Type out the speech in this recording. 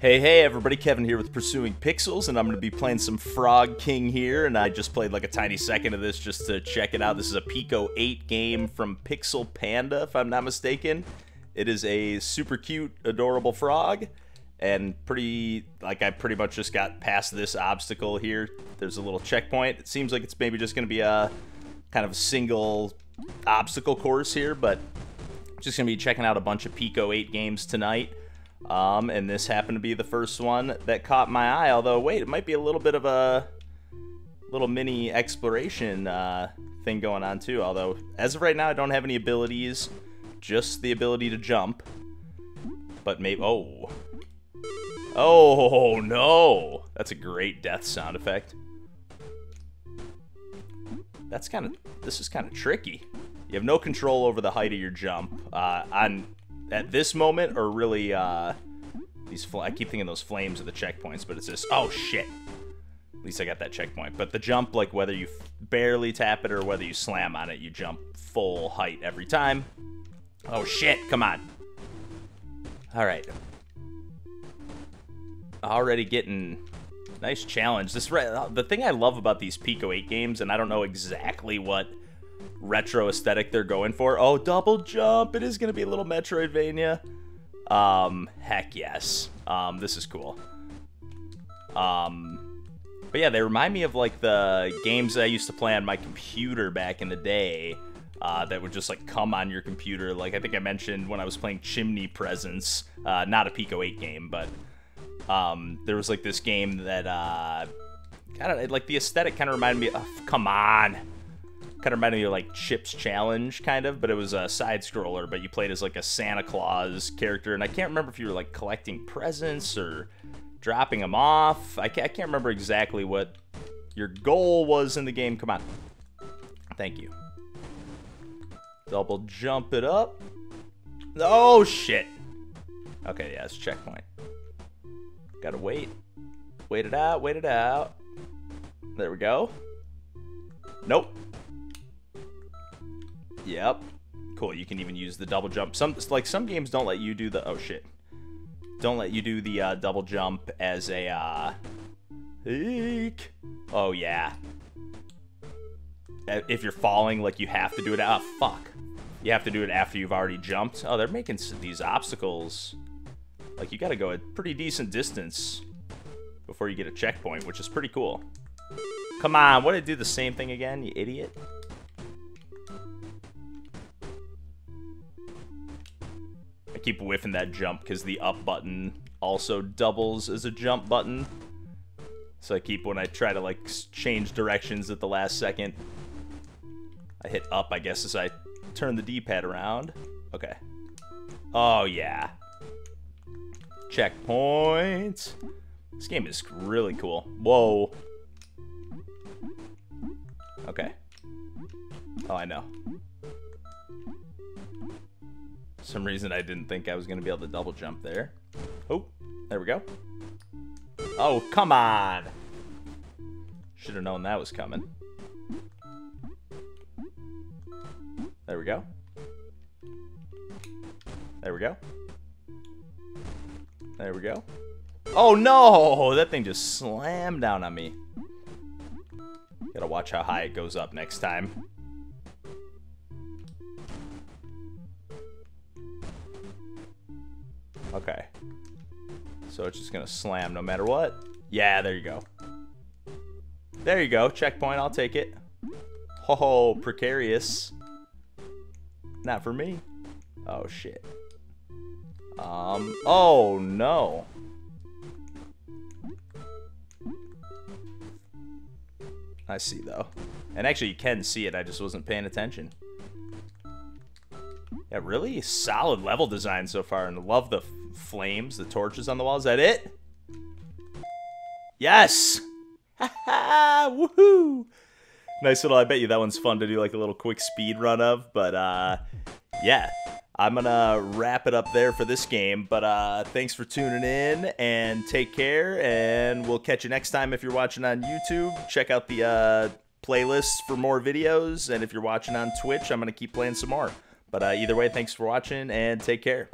Hey, hey, everybody, Kevin here with Pursuing Pixels, and I'm going to be playing some Frog King here, and I just played like a tiny second of this just to check it out. This is a Pico 8 game from Pixel Panda, if I'm not mistaken. It is a super cute, adorable frog, and pretty, like, I pretty much just got past this obstacle here. There's a little checkpoint. It seems like it's maybe just going to be a kind of a single obstacle course here, but just going to be checking out a bunch of Pico 8 games tonight. Um, and this happened to be the first one that caught my eye. Although, wait, it might be a little bit of a little mini exploration uh, thing going on too. Although, as of right now, I don't have any abilities, just the ability to jump. But maybe, oh, oh no, that's a great death sound effect. That's kind of, this is kind of tricky. You have no control over the height of your jump. Uh, on at this moment or really uh these I keep thinking those flames are the checkpoints, but it's just oh shit. At least I got that checkpoint. But the jump, like whether you barely tap it or whether you slam on it, you jump full height every time. Oh shit! Come on. All right. Already getting nice challenge. This the thing I love about these Pico 8 games, and I don't know exactly what retro aesthetic they're going for. Oh, double jump. It is going to be a little Metroidvania. Um, heck yes. Um, this is cool. Um, but yeah, they remind me of like the games I used to play on my computer back in the day. Uh, that would just like come on your computer. Like I think I mentioned when I was playing Chimney Presence, uh, not a Pico 8 game, but um, there was like this game that uh, kind of like the aesthetic kind of reminded me of. Come on, kind of reminded me of like Chip's Challenge, kind of, but it was a side scroller, but you played as like a Santa Claus character, and I can't remember if you were like collecting presents or dropping them off. I can't, I can't remember exactly what your goal was in the game. Come on. Thank you. Double jump it up. Oh, shit. Okay, yeah, it's checkpoint. Gotta wait. Wait it out, wait it out. There we go. Nope. Yep. Cool, you can even use the double jump. Some Like, some games don't let you do the... Oh, shit. Don't let you do the uh, double jump as a... Uh, eek. Oh, yeah. If you're falling, like, you have to do it... Oh, fuck. You have to do it after you've already jumped. Oh, they're making these obstacles... Like, you gotta go a pretty decent distance before you get a checkpoint, which is pretty cool. Come on, what did do the same thing again, you idiot? Keep whiffing that jump because the up button also doubles as a jump button. So I keep, when I try to like change directions at the last second, I hit up, I guess, as I turn the D-pad around. Okay. Oh, yeah. Checkpoint. This game is really cool. Whoa. Okay. Oh, I know some reason I didn't think I was going to be able to double jump there. Oh, there we go. Oh, come on! Should have known that was coming. There we go. There we go. There we go. Oh no! That thing just slammed down on me. Gotta watch how high it goes up next time. Okay. So it's just gonna slam no matter what. Yeah, there you go. There you go. Checkpoint. I'll take it. Ho ho, precarious. Not for me. Oh, shit. Um, oh, no. I see, though. And actually, you can see it. I just wasn't paying attention. Yeah, really solid level design so far, and love the flames, the torches on the wall. Is that it? Yes! Ha ha! Woohoo! Nice little, I bet you that one's fun to do like a little quick speed run of, but uh, yeah. I'm gonna wrap it up there for this game, but uh, thanks for tuning in and take care, and we'll catch you next time if you're watching on YouTube. Check out the uh, playlists for more videos, and if you're watching on Twitch, I'm gonna keep playing some more. But uh, either way, thanks for watching and take care.